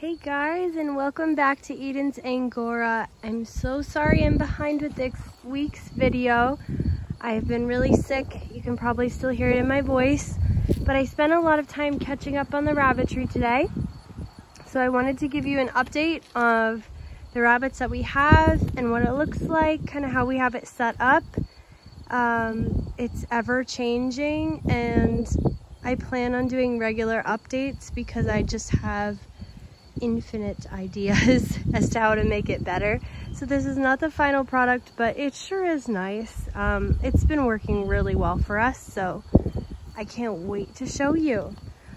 Hey guys and welcome back to Eden's Angora. I'm so sorry I'm behind with this week's video. I've been really sick. You can probably still hear it in my voice. But I spent a lot of time catching up on the rabbitry today. So I wanted to give you an update of the rabbits that we have and what it looks like, kind of how we have it set up. Um, it's ever changing and I plan on doing regular updates because I just have infinite ideas as to how to make it better. So this is not the final product, but it sure is nice. Um, it's been working really well for us, so I can't wait to show you.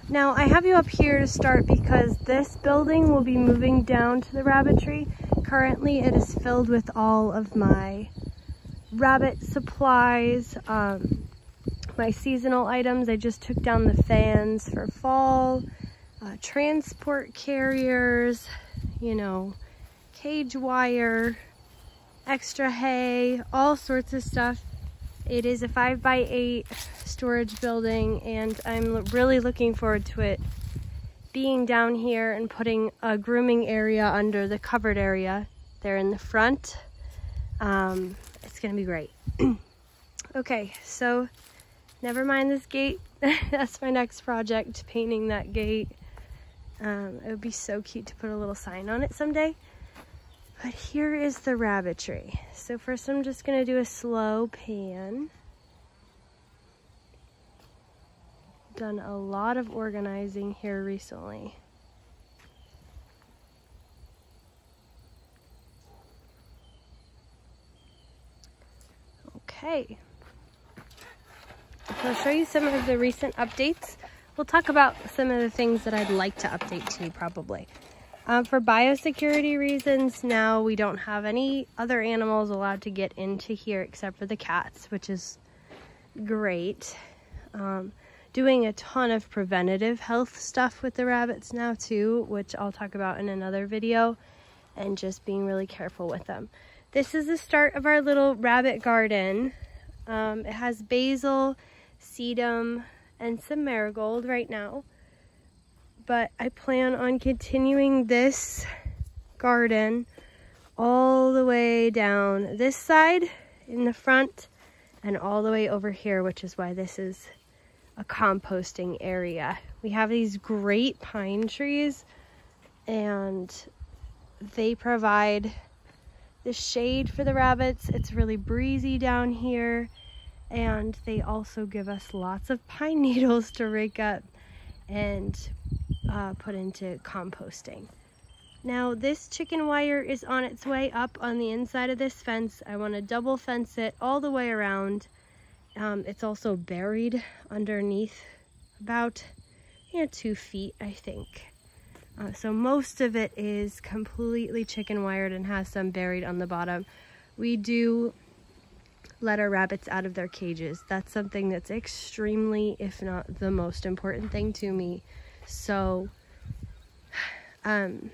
Now I have you up here to start because this building will be moving down to the rabbitry. Currently it is filled with all of my rabbit supplies, um, my seasonal items. I just took down the fans for fall, uh, transport carriers, you know, cage wire, extra hay, all sorts of stuff. It is a five by eight storage building and I'm really looking forward to it being down here and putting a grooming area under the covered area there in the front. Um, it's gonna be great. okay, so never mind this gate. That's my next project, painting that gate. Um, it would be so cute to put a little sign on it someday. But here is the rabbitry. So first I'm just gonna do a slow pan. Done a lot of organizing here recently. Okay. I'll show you some of the recent updates we'll talk about some of the things that I'd like to update to you probably. Um, for biosecurity reasons, now we don't have any other animals allowed to get into here except for the cats, which is great. Um, doing a ton of preventative health stuff with the rabbits now too, which I'll talk about in another video, and just being really careful with them. This is the start of our little rabbit garden. Um, it has basil, sedum, and some marigold right now. But I plan on continuing this garden all the way down this side in the front and all the way over here, which is why this is a composting area. We have these great pine trees and they provide the shade for the rabbits. It's really breezy down here and they also give us lots of pine needles to rake up and uh, put into composting. Now this chicken wire is on its way up on the inside of this fence. I want to double fence it all the way around. Um, it's also buried underneath about you know, two feet, I think. Uh, so most of it is completely chicken wired and has some buried on the bottom. We do let our rabbits out of their cages. That's something that's extremely, if not the most important thing to me. So, um,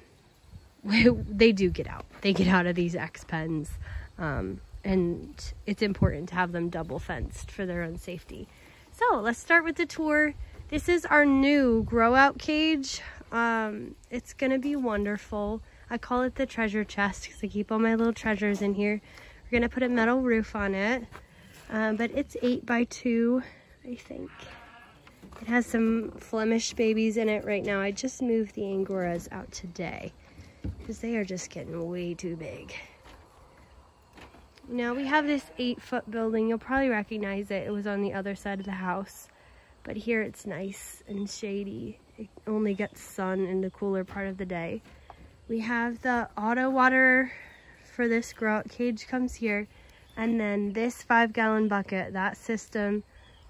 they do get out. They get out of these X pens. Um, and it's important to have them double fenced for their own safety. So let's start with the tour. This is our new grow out cage. Um, it's gonna be wonderful. I call it the treasure chest because I keep all my little treasures in here. We're gonna put a metal roof on it, um, but it's eight by two, I think. It has some Flemish babies in it right now. I just moved the Angoras out today because they are just getting way too big. Now we have this eight foot building. You'll probably recognize it. It was on the other side of the house. But here it's nice and shady. It only gets sun in the cooler part of the day. We have the auto water for this grow out cage comes here. And then this five gallon bucket, that system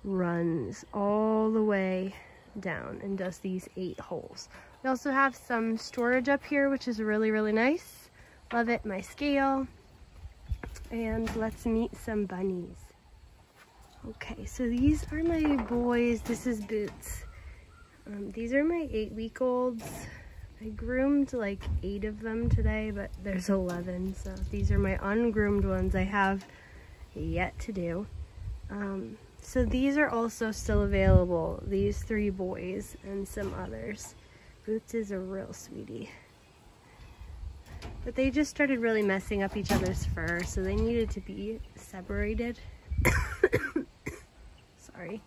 runs all the way down and does these eight holes. We also have some storage up here, which is really, really nice. Love it, my scale. And let's meet some bunnies. Okay, so these are my boys. This is Boots. Um, these are my eight week olds. I groomed like eight of them today, but there's 11. So these are my ungroomed ones I have yet to do. Um, so these are also still available, these three boys and some others. Boots is a real sweetie. But they just started really messing up each other's fur, so they needed to be separated. Sorry.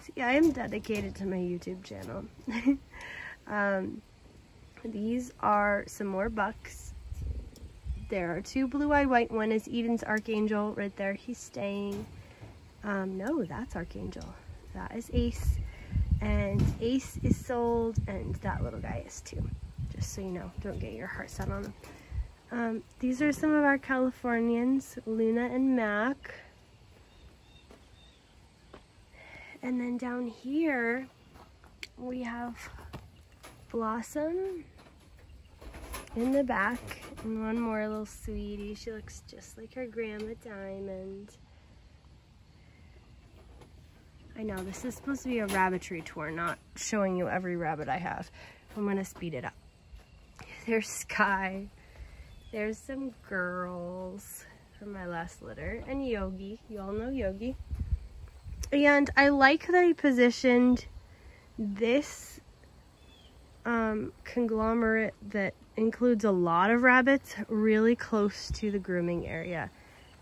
See, I am dedicated to my YouTube channel. um, these are some more bucks. There are two blue-eyed white. One is Eden's Archangel right there. He's staying. Um, no, that's Archangel. That is Ace. And Ace is sold, and that little guy is too. Just so you know, don't get your heart set on them. Um, these are some of our Californians, Luna and Mac. And then down here, we have Blossom in the back and one more little sweetie. She looks just like her grandma Diamond. I know, this is supposed to be a rabbitry tour, not showing you every rabbit I have. I'm gonna speed it up. There's Sky. There's some girls from my last litter. And Yogi. You all know Yogi. And I like that he positioned this um, conglomerate that includes a lot of rabbits really close to the grooming area.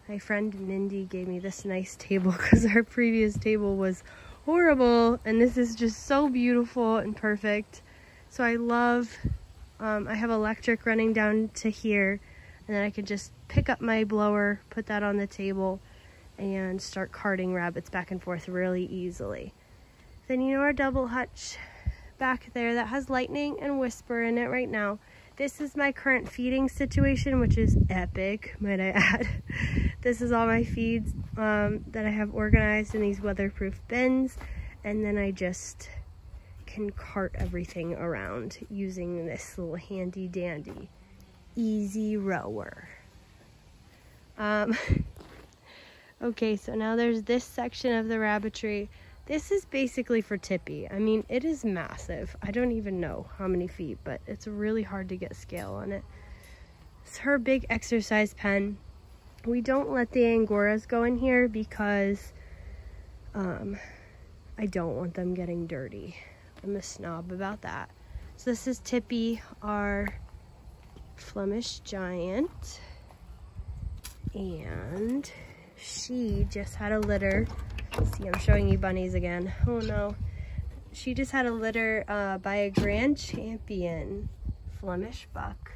My friend Mindy gave me this nice table because our previous table was horrible and this is just so beautiful and perfect. So I love, um, I have electric running down to here and then I can just pick up my blower, put that on the table and start carting rabbits back and forth really easily. Then you know our double hutch back there that has lightning and whisper in it right now. This is my current feeding situation, which is epic, might I add. this is all my feeds um, that I have organized in these weatherproof bins. And then I just can cart everything around using this little handy dandy easy rower. Um, Okay, so now there's this section of the rabbitry. This is basically for Tippy. I mean, it is massive. I don't even know how many feet, but it's really hard to get scale on it. It's her big exercise pen. We don't let the Angoras go in here because um, I don't want them getting dirty. I'm a snob about that. So this is Tippy, our Flemish giant. And she just had a litter. See, I'm showing you bunnies again. Oh no. She just had a litter uh, by a grand champion Flemish buck.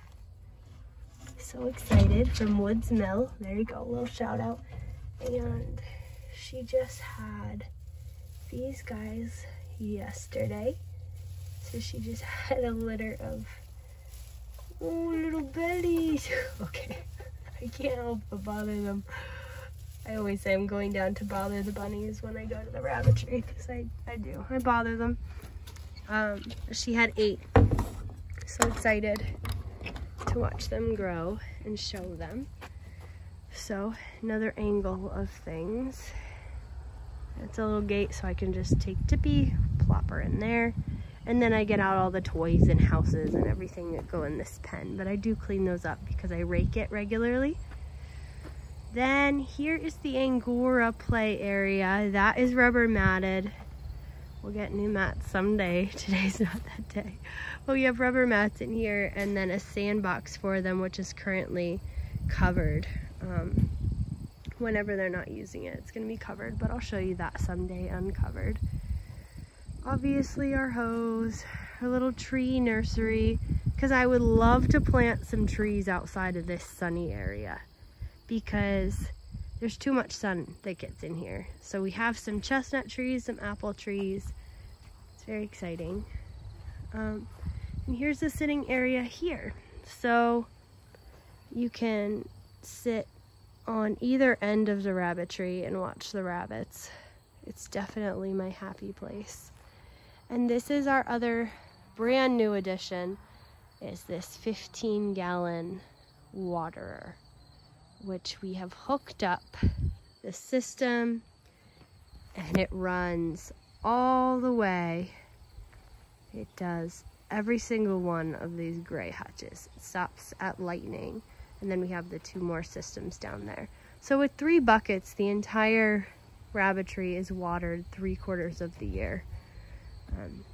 So excited from Woods Mill. There you go, little shout out. And she just had these guys yesterday. So she just had a litter of oh little bellies. okay, I can't help but bother them. I always say I'm going down to bother the bunnies when I go to the rabbitry because I, I do. I bother them. Um, she had eight. So excited to watch them grow and show them. So another angle of things. It's a little gate so I can just take Tippy, plop her in there. And then I get out all the toys and houses and everything that go in this pen. But I do clean those up because I rake it regularly. Then here is the Angora play area. That is rubber matted. We'll get new mats someday. Today's not that day. But we have rubber mats in here and then a sandbox for them, which is currently covered. Um, whenever they're not using it, it's gonna be covered, but I'll show you that someday uncovered. Obviously our hose, our little tree nursery, because I would love to plant some trees outside of this sunny area because there's too much sun that gets in here. So we have some chestnut trees, some apple trees. It's very exciting. Um, and here's the sitting area here. So you can sit on either end of the rabbitry and watch the rabbits. It's definitely my happy place. And this is our other brand new addition is this 15 gallon waterer which we have hooked up the system and it runs all the way. It does every single one of these gray hutches. It stops at lightning and then we have the two more systems down there. So with three buckets, the entire rabbitry is watered three quarters of the year. Um,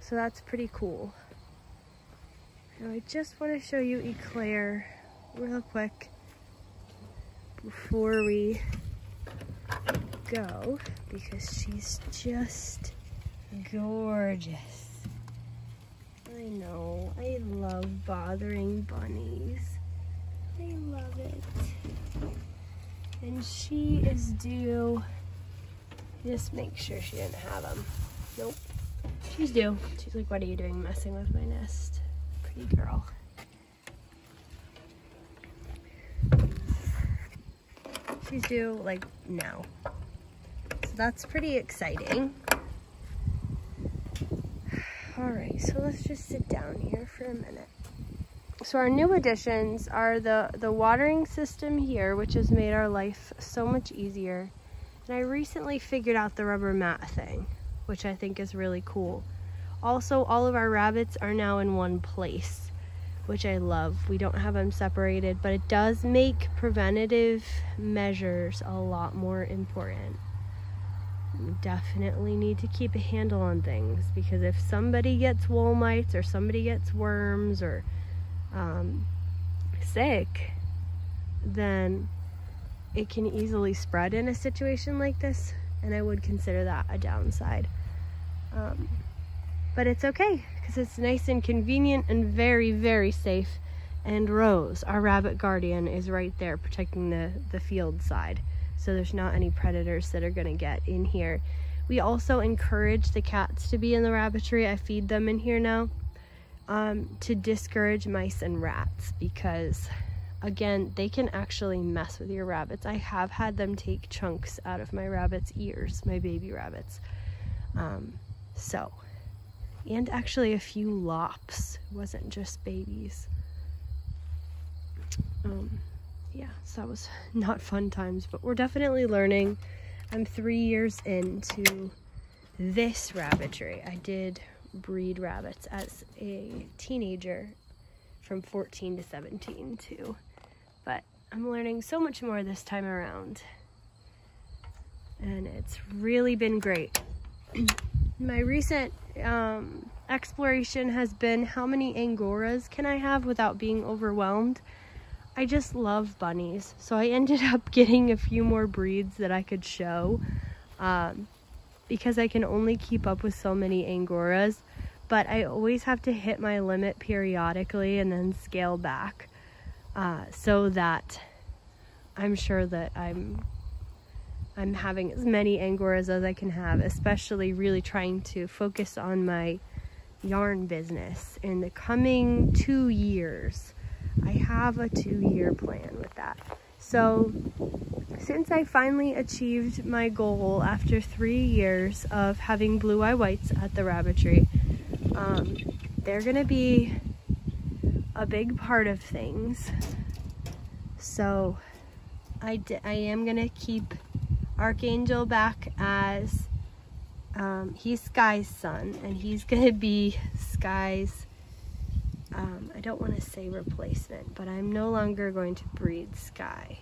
so that's pretty cool. Now I just want to show you Eclair real quick before we go because she's just gorgeous. I know, I love bothering bunnies. I love it. And she is due, just make sure she didn't have them. Nope, she's due. She's like, what are you doing messing with my nest? Pretty girl. Due like now. So that's pretty exciting. All right, so let's just sit down here for a minute. So our new additions are the, the watering system here, which has made our life so much easier. And I recently figured out the rubber mat thing, which I think is really cool. Also, all of our rabbits are now in one place, which I love. We don't have them separated, but it does make preventative measures a lot more important. We definitely need to keep a handle on things because if somebody gets wool mites or somebody gets worms or um, sick, then it can easily spread in a situation like this, and I would consider that a downside. Um, but it's okay because it's nice and convenient and very, very safe. And Rose, our rabbit guardian, is right there protecting the, the field side. So there's not any predators that are gonna get in here. We also encourage the cats to be in the rabbitry. I feed them in here now um, to discourage mice and rats because again, they can actually mess with your rabbits. I have had them take chunks out of my rabbits' ears, my baby rabbits. Um, so, and actually a few lops. It wasn't just babies. Um, yeah, so that was not fun times, but we're definitely learning. I'm three years into this rabbitry. I did breed rabbits as a teenager from 14 to 17 too. But I'm learning so much more this time around. And it's really been great. My recent um, exploration has been how many Angoras can I have without being overwhelmed? I just love bunnies. So I ended up getting a few more breeds that I could show. Um, because I can only keep up with so many Angoras, but I always have to hit my limit periodically and then scale back uh, so that I'm sure that I'm I'm having as many Angoras as I can have, especially really trying to focus on my yarn business in the coming two years. I have a two year plan with that. So since I finally achieved my goal after three years of having blue eye whites at the rabbitry, um, they're gonna be a big part of things. So I, I am gonna keep Archangel back as um, he's Sky's son and he's gonna be Sky's um, I don't want to say replacement, but I'm no longer going to breed Sky.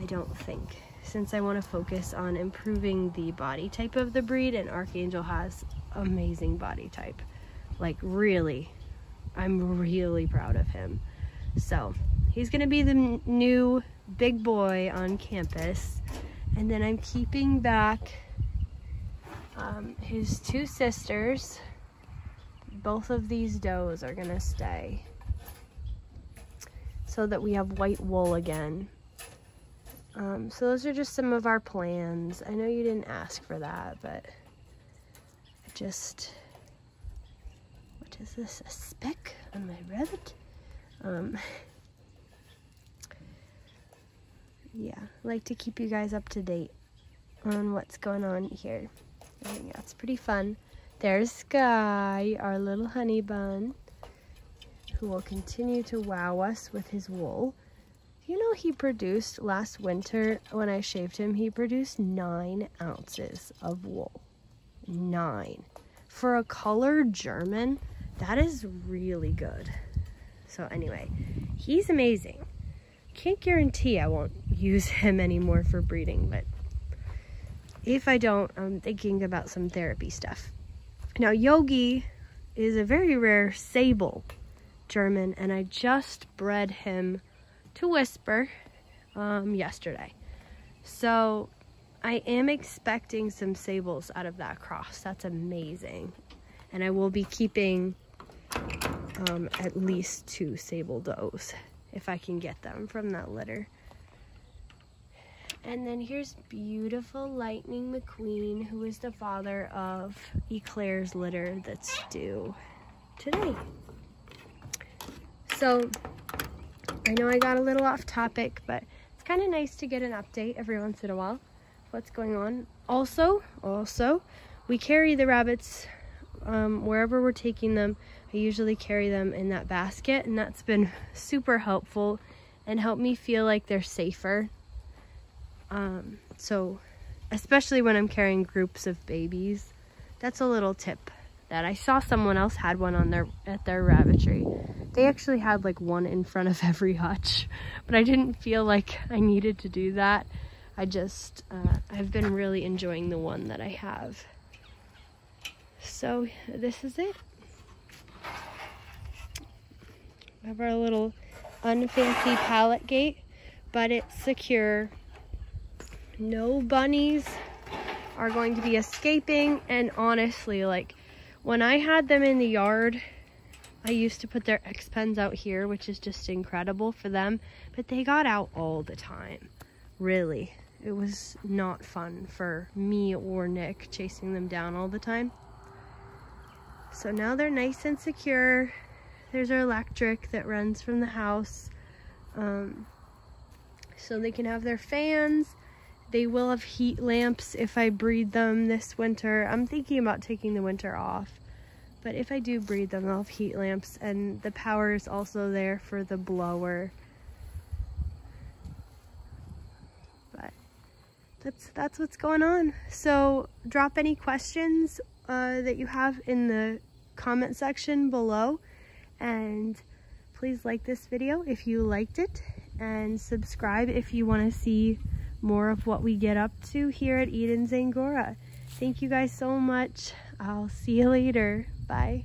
I don't think. Since I want to focus on improving the body type of the breed, and Archangel has amazing body type. Like, really, I'm really proud of him. So, he's going to be the new big boy on campus. And then I'm keeping back um, his two sisters both of these does are gonna stay so that we have white wool again. Um, so those are just some of our plans. I know you didn't ask for that, but just, what is this, a speck on my rabbit? Um, yeah, like to keep you guys up to date on what's going on here. That's pretty fun. There's Sky, our little honey bun, who will continue to wow us with his wool. You know he produced last winter when I shaved him, he produced nine ounces of wool. Nine. For a colored German, that is really good. So anyway, he's amazing. Can't guarantee I won't use him anymore for breeding, but if I don't, I'm thinking about some therapy stuff. Now, Yogi is a very rare sable German, and I just bred him to Whisper um, yesterday. So I am expecting some sables out of that cross. That's amazing. And I will be keeping um, at least two sable does if I can get them from that litter. And then here's beautiful Lightning McQueen, who is the father of Eclair's litter that's due today. So I know I got a little off topic, but it's kind of nice to get an update every once in a while what's going on. Also, also, we carry the rabbits um, wherever we're taking them. I usually carry them in that basket and that's been super helpful and helped me feel like they're safer. Um, so, especially when I'm carrying groups of babies, that's a little tip that I saw someone else had one on their at their rabbitry. They actually had like one in front of every hutch, but I didn't feel like I needed to do that. I just, uh, I've been really enjoying the one that I have. So this is it. Have our little unfancy pallet gate, but it's secure. No bunnies are going to be escaping. And honestly, like when I had them in the yard, I used to put their X pens out here, which is just incredible for them, but they got out all the time, really it was not fun for me or Nick chasing them down all the time. So now they're nice and secure. There's our electric that runs from the house. Um, so they can have their fans. They will have heat lamps if I breed them this winter. I'm thinking about taking the winter off. But if I do breed them, they'll have heat lamps. And the power is also there for the blower. But that's that's what's going on. So drop any questions uh, that you have in the comment section below and please like this video if you liked it and subscribe if you want to see more of what we get up to here at Eden's Angora. Thank you guys so much. I'll see you later. Bye.